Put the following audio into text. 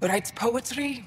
writes poetry,